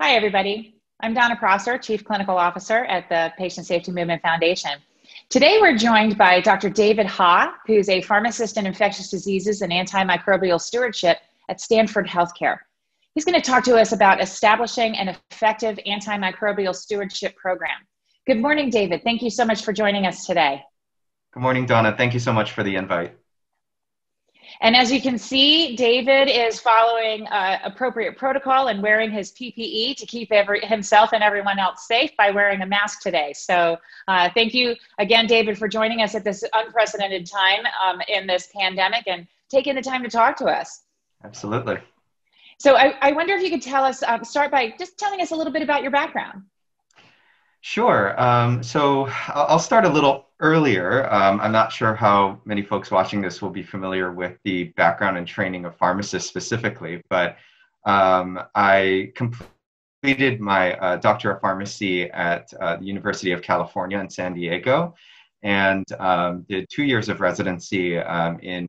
Hi, everybody. I'm Donna Prosser, Chief Clinical Officer at the Patient Safety Movement Foundation. Today, we're joined by Dr. David Ha, who's a pharmacist in infectious diseases and antimicrobial stewardship at Stanford Healthcare. He's going to talk to us about establishing an effective antimicrobial stewardship program. Good morning, David. Thank you so much for joining us today. Good morning, Donna. Thank you so much for the invite. And as you can see, David is following uh, appropriate protocol and wearing his PPE to keep every, himself and everyone else safe by wearing a mask today. So uh, thank you again, David, for joining us at this unprecedented time um, in this pandemic and taking the time to talk to us. Absolutely. So I, I wonder if you could tell us, um, start by just telling us a little bit about your background. Sure. Um, so I'll start a little earlier. Um, I'm not sure how many folks watching this will be familiar with the background and training of pharmacists specifically, but um, I completed my uh, Doctor of Pharmacy at uh, the University of California in San Diego and um, did two years of residency um, in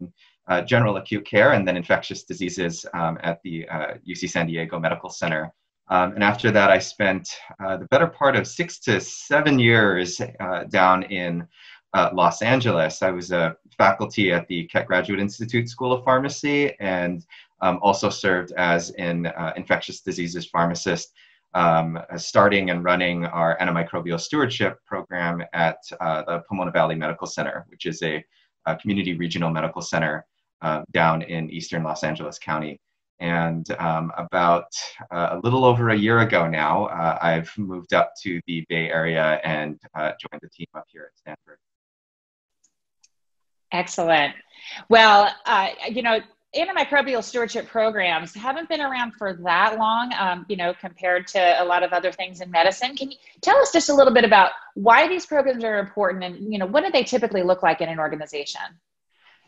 uh, general acute care and then infectious diseases um, at the UC uh, San Diego Medical Center. Um, and after that, I spent uh, the better part of six to seven years uh, down in uh, Los Angeles. I was a faculty at the Keck Graduate Institute School of Pharmacy and um, also served as an uh, infectious diseases pharmacist, um, starting and running our antimicrobial stewardship program at uh, the Pomona Valley Medical Center, which is a, a community regional medical center uh, down in eastern Los Angeles County. And um, about uh, a little over a year ago now, uh, I've moved up to the Bay Area and uh, joined the team up here at Stanford. Excellent. Well, uh, you know, antimicrobial stewardship programs haven't been around for that long, um, you know, compared to a lot of other things in medicine. Can you tell us just a little bit about why these programs are important and, you know, what do they typically look like in an organization?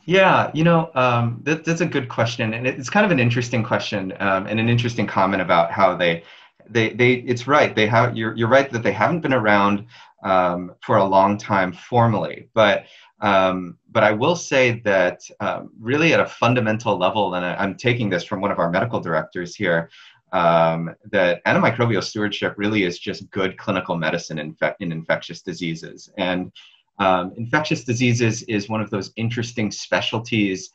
Yeah, you know, um, that, that's a good question, and it's kind of an interesting question um, and an interesting comment about how they, they, they. It's right. They have. You're, you're right that they haven't been around um, for a long time formally, but um, but I will say that um, really at a fundamental level, and I, am taking this from one of our medical directors here, um, that antimicrobial stewardship really is just good clinical medicine in, in infectious diseases and um, infectious diseases is one of those interesting specialties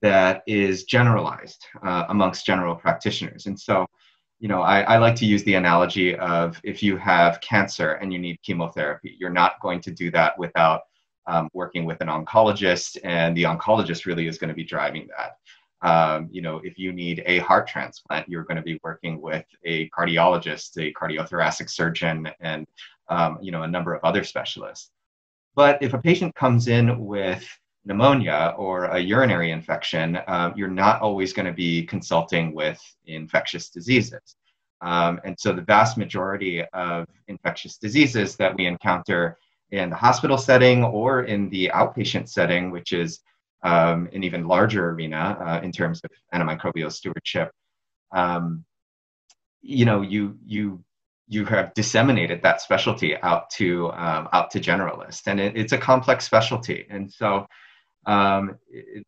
that is generalized uh, amongst general practitioners. And so, you know, I, I, like to use the analogy of if you have cancer and you need chemotherapy, you're not going to do that without um, working with an oncologist, and the oncologist really is going to be driving that. Um, you know, if you need a heart transplant, you're going to be working with a cardiologist, a cardiothoracic surgeon, and um, you know a number of other specialists. But if a patient comes in with pneumonia or a urinary infection, um, you're not always going to be consulting with infectious diseases. Um, and so the vast majority of infectious diseases that we encounter in the hospital setting or in the outpatient setting, which is um, an even larger arena uh, in terms of antimicrobial stewardship, um, you know, you you you have disseminated that specialty out to um, out to generalists, and it, it's a complex specialty. And so, um, it,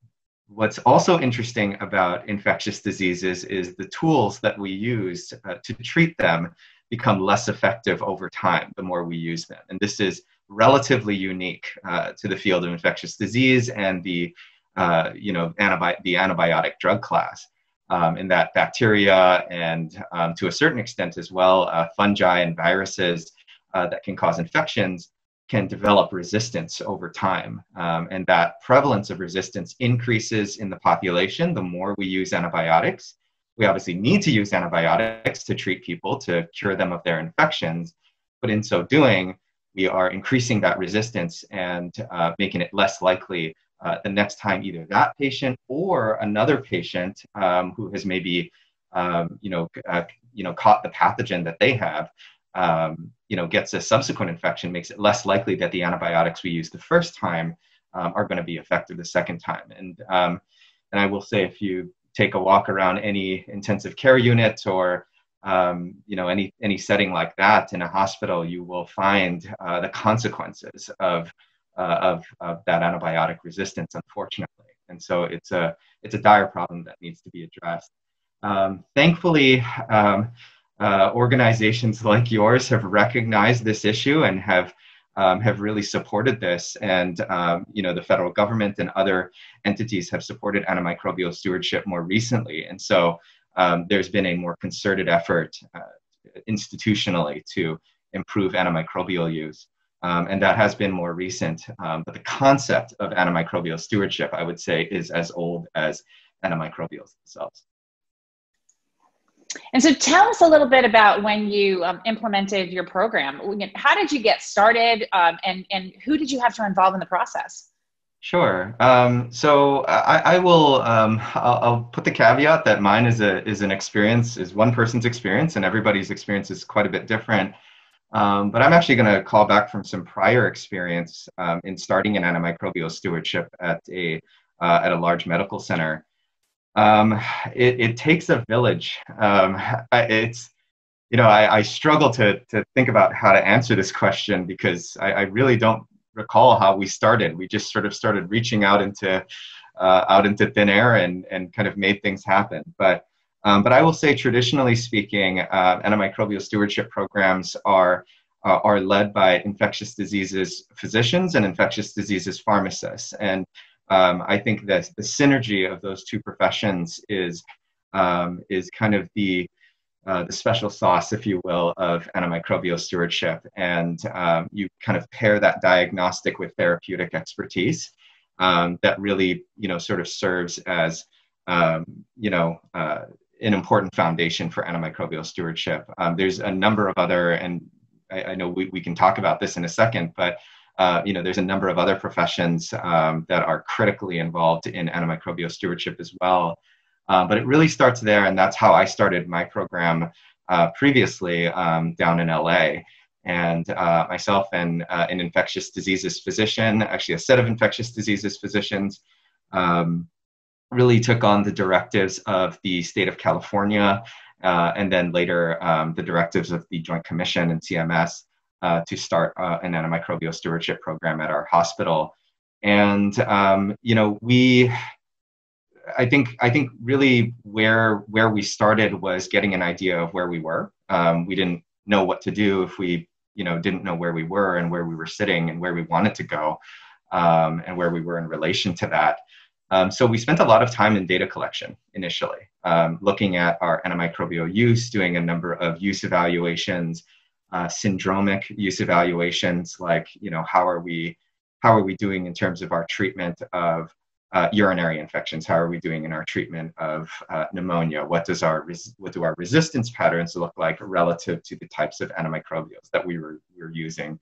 what's also interesting about infectious diseases is the tools that we use uh, to treat them become less effective over time the more we use them. And this is relatively unique uh, to the field of infectious disease and the uh, you know antibi- the antibiotic drug class um, in that bacteria and um, to a certain extent as well, uh, fungi and viruses uh, that can cause infections can develop resistance over time. Um, and that prevalence of resistance increases in the population the more we use antibiotics. We obviously need to use antibiotics to treat people to cure them of their infections, but in so doing, we are increasing that resistance and uh, making it less likely uh, the next time either that patient or another patient um, who has maybe um, you know uh, you know caught the pathogen that they have um, you know gets a subsequent infection makes it less likely that the antibiotics we used the first time um, are going to be effective the second time. And um, and I will say if you take a walk around any intensive care unit or um, you know any any setting like that in a hospital you will find uh, the consequences of uh, of, of that antibiotic resistance, unfortunately. And so it's a, it's a dire problem that needs to be addressed. Um, thankfully, um, uh, organizations like yours have recognized this issue and have um, have really supported this, and um, you know the federal government and other entities have supported antimicrobial stewardship more recently, and so um, there's been a more concerted effort uh, institutionally to improve antimicrobial use. Um, and that has been more recent. Um, but the concept of antimicrobial stewardship, I would say, is as old as antimicrobials themselves. And so tell us a little bit about when you um, implemented your program. How did you get started um, and, and who did you have to involve in the process? Sure. Um, so I, I will. Um, I'll, I'll, put the caveat that mine is a is an experience, is one person's experience, and everybody's experience is quite a bit different. Um, but I'm actually going to call back from some prior experience um, in starting an antimicrobial stewardship at a uh, at a large medical center. Um, it, it, takes a village. Um, it's, you know, I, I, struggle to, to think about how to answer this question because I, I, really don't recall how we started. We just sort of started reaching out into, uh, out into thin air and, and kind of made things happen. But, um, but I will say, traditionally speaking, uh, antimicrobial stewardship programs are uh, are led by infectious diseases physicians and infectious diseases pharmacists. And um, I think that the synergy of those two professions is um, is kind of the uh, the special sauce, if you will, of antimicrobial stewardship. And um, you kind of pair that diagnostic with therapeutic expertise um, that really, you know, sort of serves as, um, you know, uh, an important foundation for antimicrobial stewardship. Um, there's a number of other, and I, I know we, we can talk about this in a second, but uh, you know, there's a number of other professions um, that are critically involved in antimicrobial stewardship as well. Uh, but it really starts there, and that's how I started my program uh, previously um, down in LA. And uh, myself and uh, an infectious diseases physician, actually a set of infectious diseases physicians, um, really took on the directives of the state of California, uh, and then later um, the directives of the Joint Commission and CMS uh, to start uh, an antimicrobial stewardship program at our hospital. And um, you know, we, I think, I think really where where we started was getting an idea of where we were. Um, we didn't know what to do if we, you know, didn't know where we were and where we were sitting and where we wanted to go, um, and where we were in relation to that. Um, so we spent a lot of time in data collection initially, um, looking at our antimicrobial use, doing a number of use evaluations, uh, syndromic use evaluations like you know how are we how are we doing in terms of our treatment of uh, urinary infections? How are we doing in our treatment of uh, pneumonia? What does our res- what do our resistance patterns look like relative to the types of antimicrobials that we were, we were using?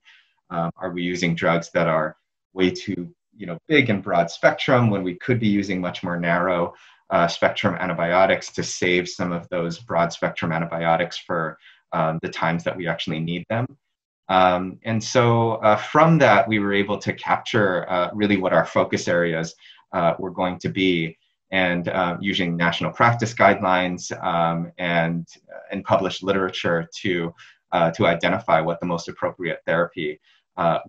Um, are we using drugs that are way too you know big and broad spectrum when we could be using much more narrow uh, spectrum antibiotics to save some of those broad spectrum antibiotics for um, the times that we actually need them. Um, and so uh, from that, we were able to capture uh, really what our focus areas uh, were going to be and uh, using national practice guidelines um, and, uh, and published literature to, to identify what the most appropriate therapy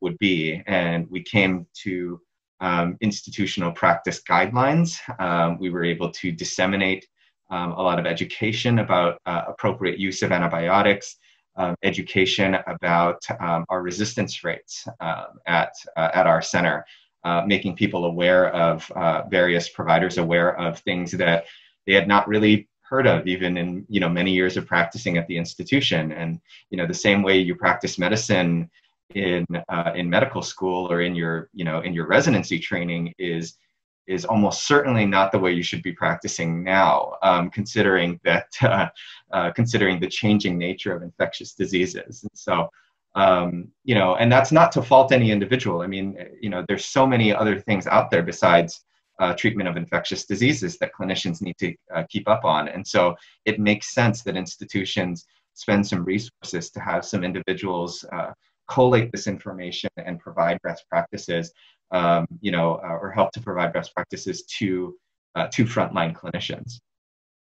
would be. And we came to um, institutional practice guidelines. Um, we were able to disseminate um, a lot of education about uh, appropriate use of antibiotics, um, education about um, our resistance rates um, at, uh, at our center, uh, making people aware of uh, various providers aware of things that they had not really heard of even in you know many years of practicing at the institution and you know the same way you practice medicine in uh, in medical school or in your you know in your residency training is is almost certainly not the way you should be practicing now, um, considering that uh, uh, considering the changing nature of infectious diseases. And so, um, you know, and that's not to fault any individual. I mean, you know, there's so many other things out there besides uh, treatment of infectious diseases that clinicians need to uh, keep up on. And so, it makes sense that institutions spend some resources to have some individuals uh, collate this information and provide best practices um, you know, uh, or help to provide best practices to uh, to frontline clinicians.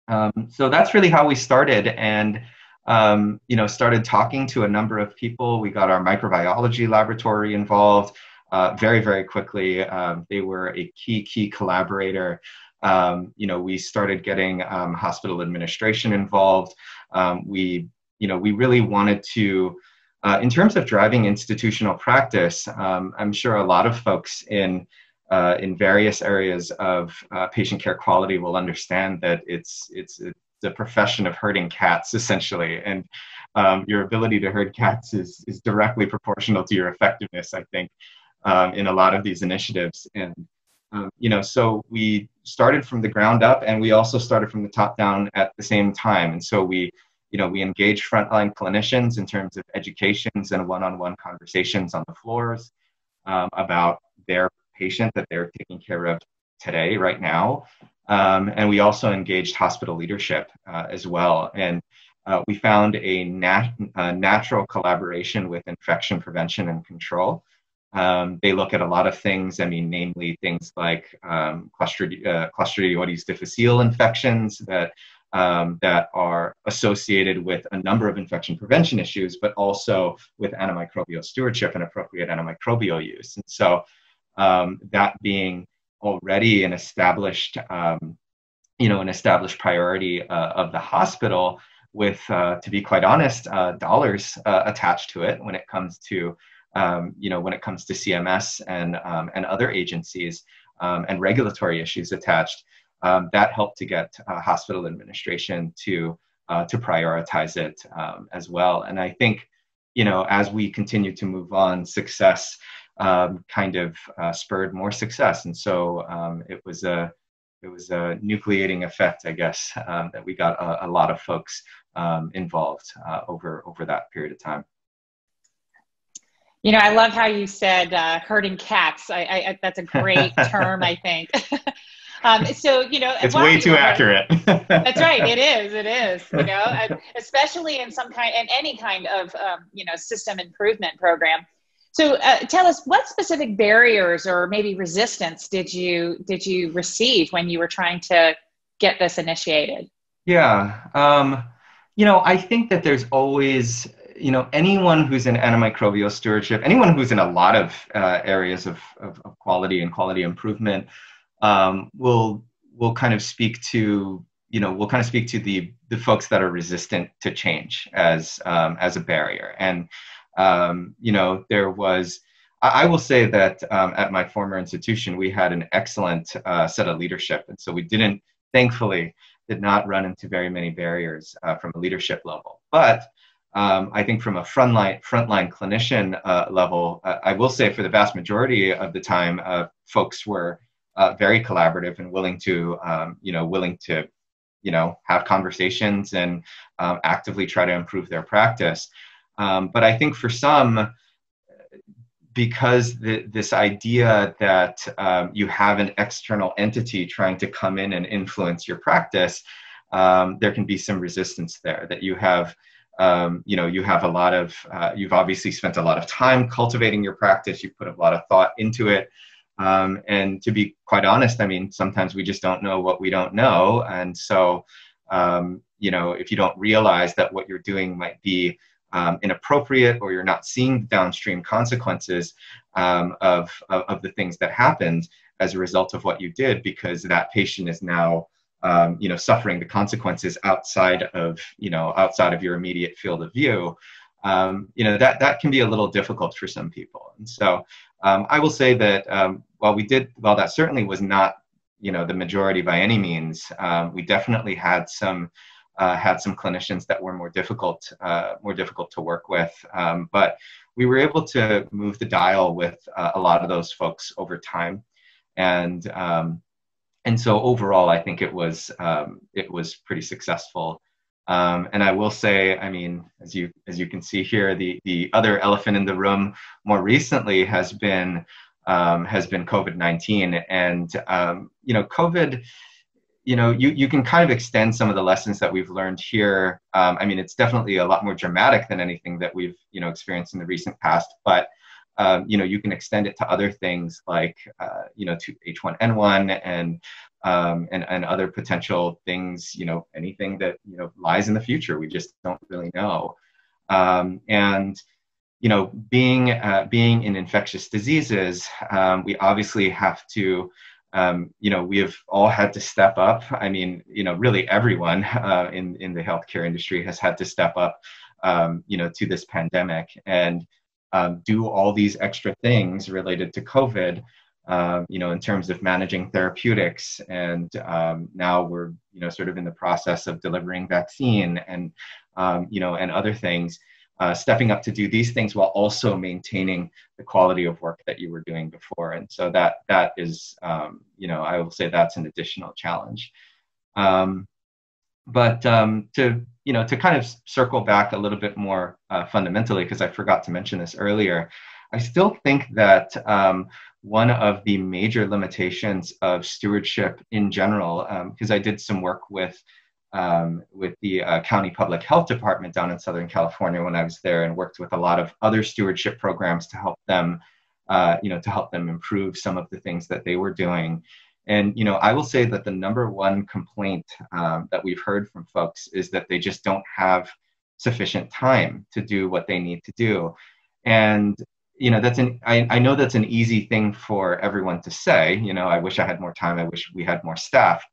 Um, so that's really how we started, and um, you know, started talking to a number of people. We got our microbiology laboratory involved uh, very, very quickly. Um, they were a key, key collaborator. Um, you know, we started getting um, hospital administration involved. we you know, we really wanted to, uh, in terms of driving institutional practice, um, I'm sure a lot of folks in uh, in various areas of uh, patient care quality will understand that it's it's the profession of herding cats essentially, and um, your ability to herd cats is is directly proportional to your effectiveness. I think um, in a lot of these initiatives, and um, you know, so we started from the ground up, and we also started from the top down at the same time, and so we you know, we engage frontline clinicians in terms of educations and one-on-one conversations on the floors um, about their patient that they're taking care of today, right now. Um, and we also engaged hospital leadership uh, as well. And uh, we found a, nat- a, natural collaboration with infection prevention and control. Um, they look at a lot of things, I mean, namely things like um, Clostrid- uh, difficile infections that um, that are associated with a number of infection prevention issues, but also with antimicrobial stewardship and appropriate antimicrobial use. And so um, that being already an established, um, you know, an established priority uh, of the hospital with, uh, to be quite honest, uh, dollars uh, attached to it when it comes to, um, you know, when it comes to CMS and, um, and other agencies um, and regulatory issues attached um, that helped to get uh, hospital administration to uh, to prioritize it um, as well. And I think, you know, as we continue to move on, success um, kind of uh, spurred more success, and so um, it was a it was a nucleating effect, I guess, um, that we got a, a lot of folks um, involved uh, over over that period of time. You know, I love how you said uh, herding cats. I, I, that's a great term, I think. Um, so you know, it's way too accurate. that's right. It is. It is. You know, especially in some kind, in any kind of um, you know system improvement program. So uh, tell us what specific barriers or maybe resistance did you did you receive when you were trying to get this initiated? Yeah. Um, you know, I think that there's always you know anyone who's in antimicrobial stewardship anyone who's in a lot of uh, areas of, of, of, quality and quality improvement um, will will kind of speak to you know will kind of speak to the the folks that are resistant to change as um, as a barrier. And um, you know there was I, I will say that um, at my former institution we had an excellent uh, set of leadership. And so we didn't thankfully did not run into very many barriers uh, from a leadership level. But um, I think from a frontline frontline clinician uh, level, uh, I will say for the vast majority of the time, uh, folks were uh, very collaborative and willing to um, you know willing to you know have conversations and um, actively try to improve their practice. Um, but i think for some because the, this idea that um, you have an external entity trying to come in and influence your practice um, there can be some resistance there that you have um, you know you have a lot of uh, you've obviously spent a lot of time cultivating your practice. You've put a lot of thought into it um, and to be quite honest, I mean, sometimes we just don't know what we don't know. And so, um, you know, if you don't realize that what you're doing might be um, inappropriate or you're not seeing the downstream consequences um, of, of, of, the things that happened as a result of what you did, because that patient is now, um, you know, suffering the consequences outside of, you know, outside of your immediate field of view. Um, you know that that can be a little difficult for some people and so I will say that while we did, while that certainly was not, you know, the majority by any means, um, we definitely had some uh, had some clinicians that were more difficult, uh, more difficult to work with. Um, but we were able to move the dial with uh, a lot of those folks over time, and um, and so overall, I think it was um, it was pretty successful. Um, and I will say, I mean, as you as you can see here, the the other elephant in the room more recently has been um, has been COVID nineteen, and um, you know, COVID. You know, you, you can kind of extend some of the lessons that we've learned here. Um, I mean, it's definitely a lot more dramatic than anything that we've you know experienced in the recent past, but um, you know, you can extend it to other things like, uh, you know, to H1N1 and um, and, and other potential things, you know, anything that, you know, lies in the future. We just don't really know. Um, and, you know, being, uh, being in infectious diseases, um, we obviously have to, um, you know, we have all had to step up. I mean, you know, really everyone uh, in, in the healthcare industry has had to step up um, you know, to this pandemic and um, do all these extra things related to COVID, uh, you know, in terms of managing therapeutics. And um, now we're, you know, sort of in the process of delivering vaccine and, um, you know, and other things. Uh, stepping up to do these things while also maintaining the quality of work that you were doing before. And so that that is, um, you know, I will say that's an additional challenge. Um, but um, to you know to kind of circle back a little bit more uh, fundamentally, because I forgot to mention this earlier, I still think that um, one of the major limitations of stewardship in general, because um, I did some work with um, with the uh, county public health department down in Southern California when I was there and worked with a lot of other stewardship programs to help them, uh, you know, to help them improve some of the things that they were doing. And, you know, I will say that the number one complaint um, that we've heard from folks is that they just don't have sufficient time to do what they need to do. And, you know, that's an, I, I know that's an easy thing for everyone to say, you know, I wish I had more time. I wish we had more staff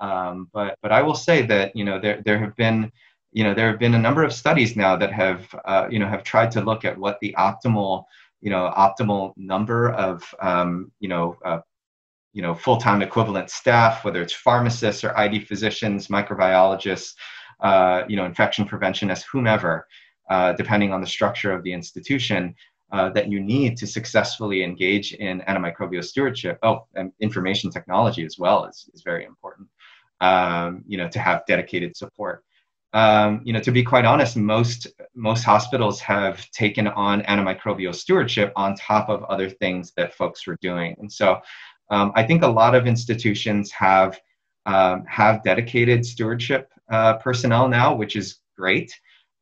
um, but but I will say that you know there there have been you know there have been a number of studies now that have uh, you know have tried to look at what the optimal you know optimal number of um, you know uh, you know full-time equivalent staff whether it's pharmacists or id physicians microbiologists uh, you know infection preventionists whomever uh, depending on the structure of the institution uh, that you need to successfully engage in antimicrobial stewardship. Oh, and information technology as well is, is very important, um, you know, to have dedicated support. Um, you know, to be quite honest, most, most hospitals have taken on antimicrobial stewardship on top of other things that folks were doing. And so um, I think a lot of institutions have, um, have dedicated stewardship uh, personnel now, which is great.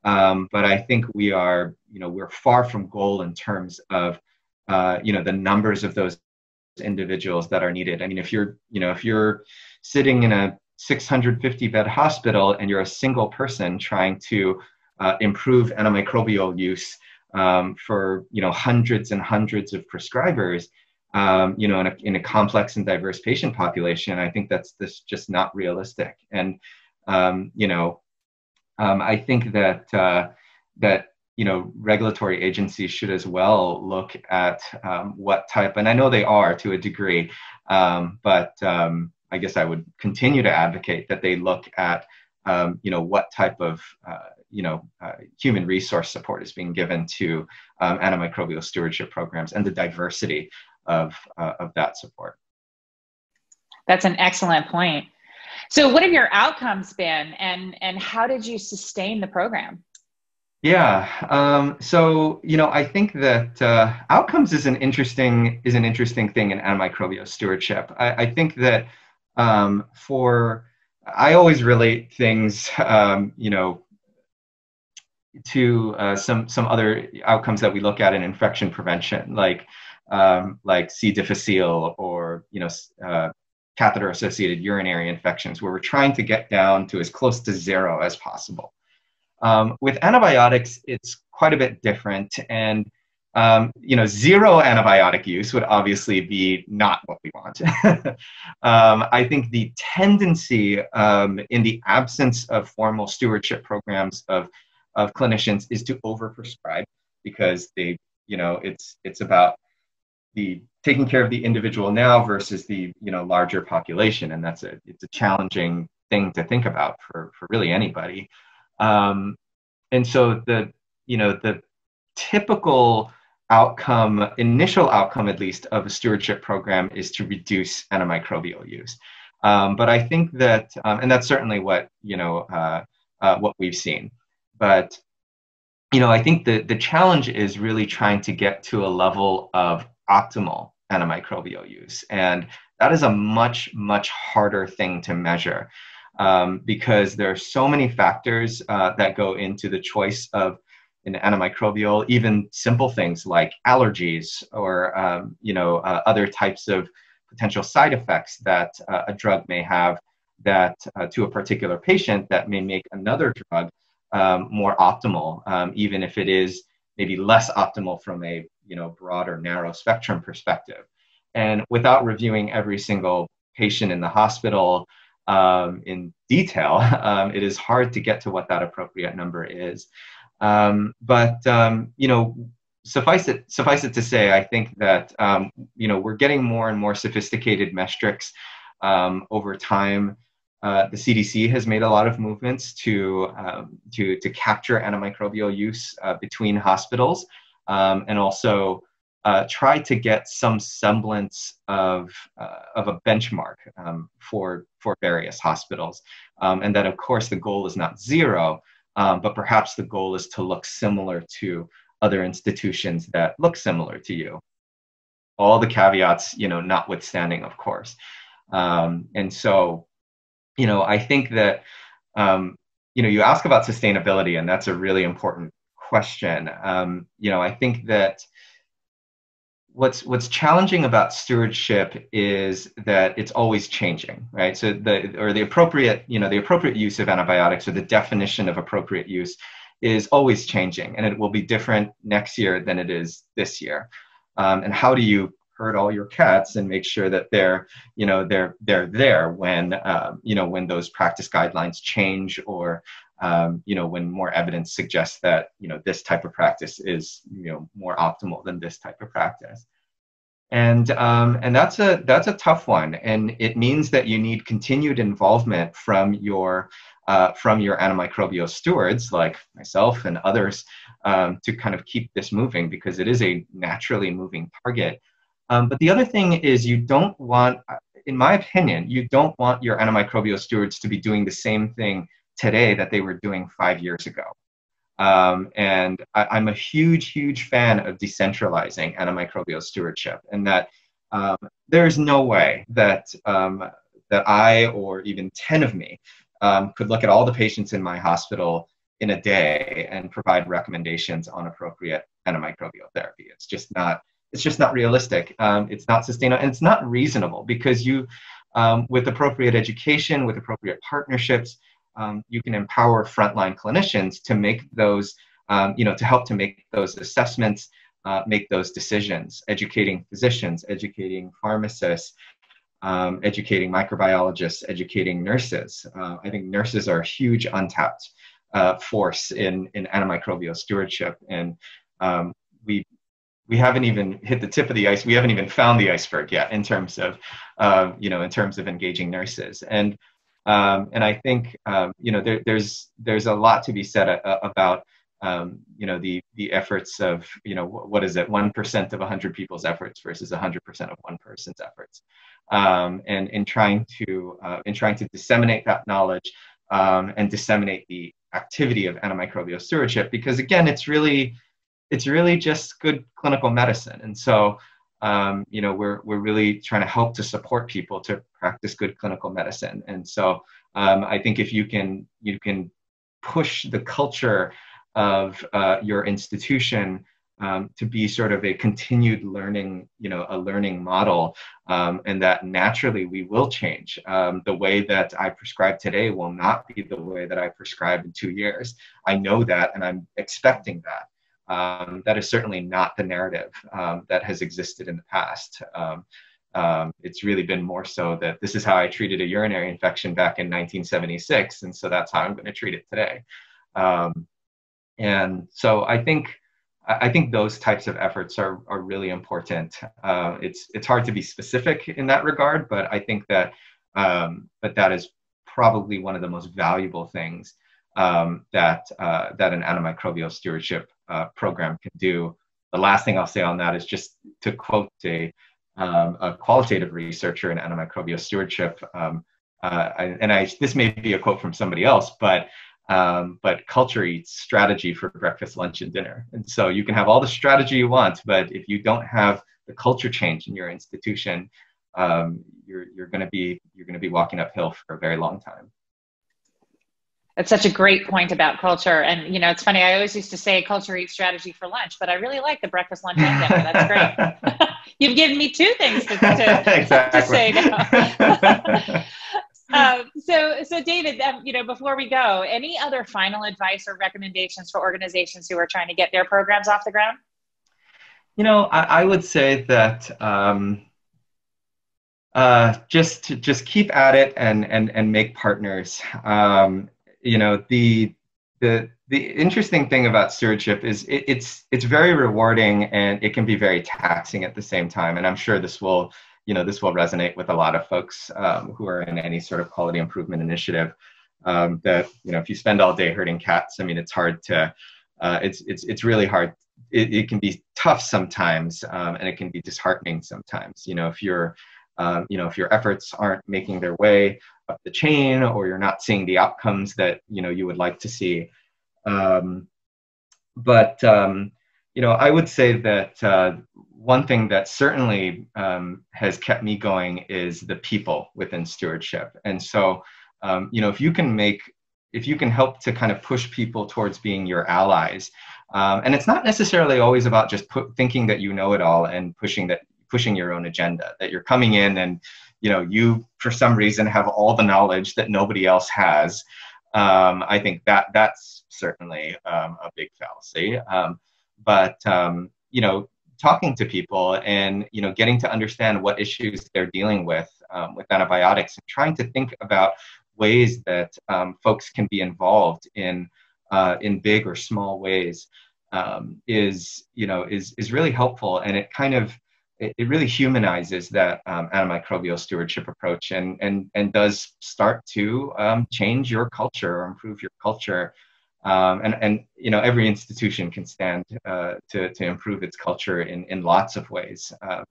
Um, but I think we are, you know, we're far from goal in terms of, uh, you know, the numbers of those individuals that are needed. I mean, if you're, you know, if you're sitting in a 650 bed hospital and you're a single person trying to uh, improve antimicrobial use um, for, you know, hundreds and hundreds of prescribers, um, you know, in a, in a complex and diverse patient population, I think that's this just not realistic. And, um, you know, um, I think that uh, that you know regulatory agencies should as well look at um, what type, and I know they are to a degree, um, but I guess I would continue to advocate that they look at um, you know what type of uh, you know uh, human resource support is being given to um, antimicrobial stewardship programs and the diversity of uh, of that support. That's an excellent point. So, what have your outcomes been, and and how did you sustain the program? Yeah. Um, so you know, I think that uh, outcomes is an interesting is an interesting thing in antimicrobial stewardship. I, I think that um, for I always relate things, um, you know, to uh, some some other outcomes that we look at in infection prevention, like um, like C. difficile or you know uh, catheter associated urinary infections, where we're trying to get down to as close to zero as possible. Um, with antibiotics, it's quite a bit different. And um, you know, zero antibiotic use would obviously be not what we want. um, I think the tendency um, in the absence of formal stewardship programs of, of clinicians is to overprescribe because they, you know, it's it's about the taking care of the individual now versus the you know larger population and that's a it's a challenging thing to think about for for really anybody um, and so the you know the typical outcome initial outcome at least of a stewardship program is to reduce antimicrobial use um, but i think that um, and that's certainly what you know uh, uh, what we've seen but you know i think the the challenge is really trying to get to a level of optimal antimicrobial use. And that is a much, much harder thing to measure um, because there are so many factors uh, that go into the choice of an antimicrobial, even simple things like allergies or um, you know uh, other types of potential side effects that uh, a drug may have that uh, to a particular patient that may make another drug um, more optimal, um, even if it is maybe less optimal from a you know broader narrow spectrum perspective. And without reviewing every single patient in the hospital um, in detail um, it is hard to get to what that appropriate number is Um, but um, you know, suffice it suffice it to say, I think that um, you know we're getting more and more sophisticated metrics um, over time. Uh, the CDC has made a lot of movements to um, to to capture antimicrobial use uh, between hospitals, um, and also uh, try to get some semblance of uh, of a benchmark um, for for various hospitals, um, and that of course the goal is not zero, um, but perhaps the goal is to look similar to other institutions that look similar to you. All the caveats, you know, notwithstanding, of course. Um, and so, you know, I think that, um, you know, you ask about sustainability, and that's a really important question. Um, you know, I think that what's what's challenging about stewardship is that it's always changing right? So the or the appropriate you know the appropriate use of antibiotics or the definition of appropriate use is always changing and it will be different next year than it is this year. Um, and how do you herd all your cats and make sure that they're you know they're they're there when um, you know when those practice guidelines change or um, you know when more evidence suggests that you know this type of practice is you know more optimal than this type of practice. And um, and that's a that's a tough one. And it means that you need continued involvement from your uh, from your antimicrobial stewards like myself and others um, to kind of keep this moving because it is a naturally moving target. Um, but the other thing is you don't want in my opinion you don't want your antimicrobial stewards to be doing the same thing today that they were doing five years ago. Um, and I, am a huge, huge fan of decentralizing antimicrobial stewardship, and that um, there's no way that um, that I or even ten of me um, could look at all the patients in my hospital in a day and provide recommendations on appropriate antimicrobial therapy. It's just not. It's just not realistic. Um, it's not sustainable, and it's not reasonable because you, um, with appropriate education, with appropriate partnerships, um, you can empower frontline clinicians to make those, um, you know, to help to make those assessments, uh, make those decisions, educating physicians, educating pharmacists, um, educating microbiologists, educating nurses. Uh, I think nurses are a huge untapped uh, force in, in antimicrobial stewardship. And um, we, we haven't even hit the tip of the ice. We haven't even found the iceberg yet in terms of, uh, you know, in terms of engaging nurses. And um, and I think um, you know there, there's there's a lot to be said a, a, about um, you know the the efforts of you know what is it? One percent of hundred people's efforts versus hundred percent of one person's efforts, um, and in trying to uh, in trying to disseminate that knowledge um, and disseminate the activity of antimicrobial stewardship because again it's really it's really just good clinical medicine. And so um, you know, we're, we're really trying to help to support people to practice good clinical medicine. And so um, I think if you can, you can push the culture of uh, your institution um, to be sort of a continued learning, you know, a learning model, um, and that naturally we will change. Um, the way that I prescribe today will not be the way that I prescribe in two years. I know that, and I'm expecting that. Um, that is certainly not the narrative um, that has existed in the past. Um, um, it's really been more so that this is how I treated a urinary infection back in 1976, and so that's how I'm going to treat it today. Um, and so I think I think those types of efforts are are really important. Uh, it's it's hard to be specific in that regard, but I think that um, but that is probably one of the most valuable things that uh, that an antimicrobial stewardship uh, program can do. The last thing I'll say on that is just to quote a, um, a qualitative researcher in antimicrobial stewardship. Um, uh, and I, this may be a quote from somebody else, but um, but culture eats strategy for breakfast, lunch, and dinner. And so you can have all the strategy you want, but if you don't have the culture change in your institution, um, you're you're going to be you're going to be walking uphill for a very long time. That's such a great point about culture. And, you know, it's funny, I always used to say culture eats strategy for lunch, but I really like the breakfast, lunch, and dinner. That's great. You've given me two things to, to, to say now. um, so, so David, um, you know, before we go, any other final advice or recommendations for organizations who are trying to get their programs off the ground? You know, I, I would say that um, uh, just just keep at it and and and make partners. Um, you know the the the interesting thing about stewardship is it, it's it's very rewarding and it can be very taxing at the same time. And I'm sure this will you know this will resonate with a lot of folks um, who are in any sort of quality improvement initiative. Um, that you know if you spend all day herding cats, I mean it's hard to uh, it's it's it's really hard. It, it can be tough sometimes, um, and it can be disheartening sometimes. You know if you're um, you know if your efforts aren't making their way up the chain or you're not seeing the outcomes that you know you would like to see um, but um, you know, I would say that uh, one thing that certainly um, has kept me going is the people within stewardship. And so, um, you know, if you can make, if you can help to kind of push people towards being your allies, um, and it's not necessarily always about just put, thinking that you know it all and pushing that pushing your own agenda. That you're coming in and you know you for some reason have all the knowledge that nobody else has um, I think that that's certainly um, a big fallacy. Um, but um, you know, talking to people and you know, getting to understand what issues they're dealing with um, with antibiotics, and trying to think about ways that um, folks can be involved in uh, in big or small ways is you know is is really helpful, and it kind of it, it really humanizes that um, antimicrobial stewardship approach and, and, and does start to um, change your culture or improve your culture. Um, and, and, you know, every institution can stand uh, to, to improve its culture in, in lots of ways, uh,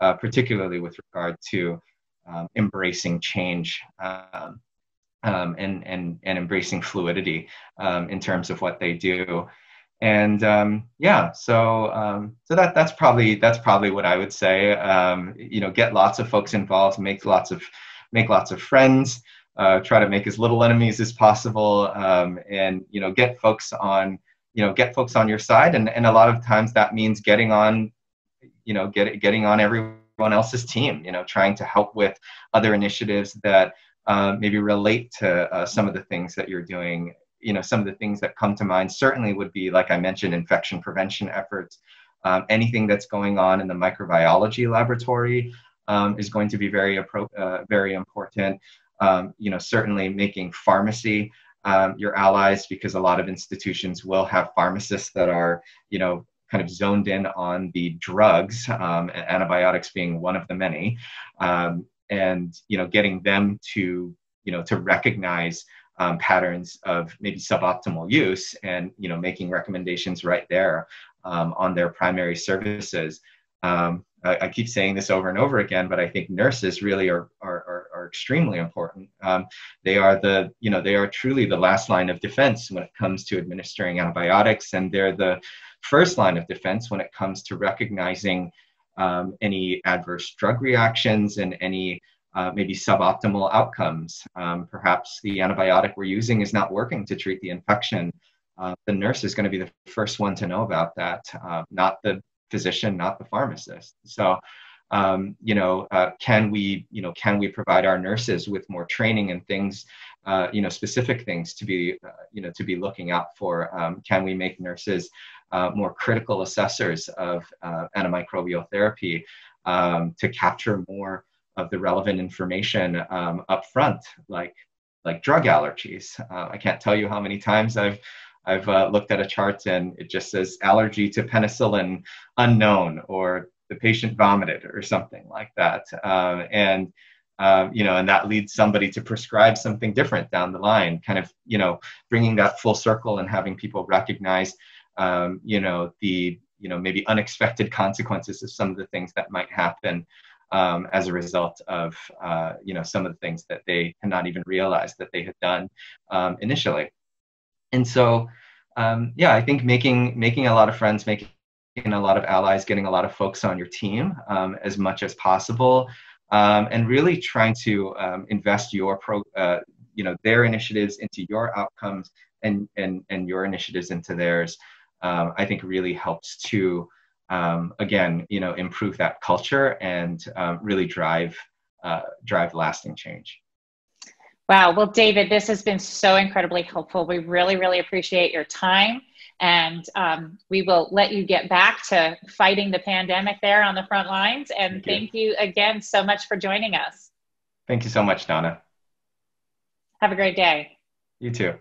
uh, particularly with regard to um, embracing change um, um, and, and, and embracing fluidity in terms of what they do and um, yeah so um, so that that's probably that's probably what i would say. Um, you know get lots of folks involved make lots of make lots of friends uh, try to make as little enemies as possible um, and you know get folks on you know get folks on your side. And, and a lot of times that means getting on you know get, getting on everyone else's team you know trying to help with other initiatives that uh, maybe relate to uh, some of the things that you're doing you know, some of the things that come to mind certainly would be, like I mentioned, infection prevention efforts. Um, anything that's going on in the microbiology laboratory um, is going to be very, uh, very important. Um, you know, certainly making pharmacy um, your allies because a lot of institutions will have pharmacists that are, you know, kind of zoned in on the drugs, um, antibiotics being one of the many, um, and you know, getting them to, you know, to recognize um, patterns of maybe suboptimal use and you know making recommendations right there um, on their primary services. Um, I, I, keep saying this over and over again but i think nurses really are are, are, are extremely important. Um, they are the you know they are truly the last line of defense when it comes to administering antibiotics and they're the first line of defense when it comes to recognizing um, any adverse drug reactions and any uh, maybe suboptimal outcomes. Um, perhaps the antibiotic we're using is not working to treat the infection. Uh, the nurse is going to be the first one to know about that, uh, not the physician, not the pharmacist. So, um, you know, uh, can we, you know, can we provide our nurses with more training and things, uh, you know, specific things to be, uh, you know, to be looking out for? Um, can we make nurses more critical assessors of antimicrobial therapy um, to capture more? Of the relevant information um, up front, like like drug allergies. Uh, I can't tell you how many times I've I've uh, looked at a chart and it just says allergy to penicillin unknown or the patient vomited or something like that. Uh, and um, you know, and that leads somebody to prescribe something different down the line. Kind of you know bringing that full circle and having people recognize um, you know the you know maybe unexpected consequences of some of the things that might happen um, as a result of uh, you know some of the things that they cannot even realize that they had done um, initially. And so, um, yeah, I think making making a lot of friends, making a lot of allies, getting a lot of folks on your team um, as much as possible, um, and really trying to um, invest your pro, uh, you know, their initiatives into your outcomes and and and your initiatives into theirs. I think really helps to um, again, you know, improve that culture and um, really drive uh, drive lasting change. Wow. Well, David, this has been so incredibly helpful. We really, really appreciate your time. And um, we will let you get back to fighting the pandemic there on the front lines. And thank, thank you. you again so much for joining us. Thank you so much, Donna. Have a great day. You too.